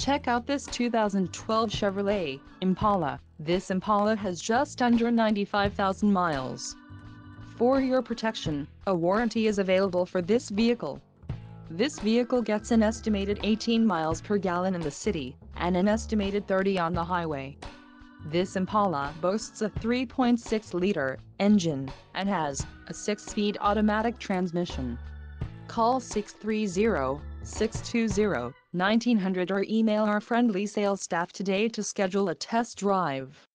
Check out this 2012 Chevrolet Impala. This Impala has just under 95,000 miles. For your protection, a warranty is available for this vehicle. This vehicle gets an estimated 18 miles per gallon in the city, and an estimated 30 on the highway. This Impala boasts a 3.6-liter engine, and has a 6-speed automatic transmission. Call 630-620-1900 or email our friendly sales staff today to schedule a test drive.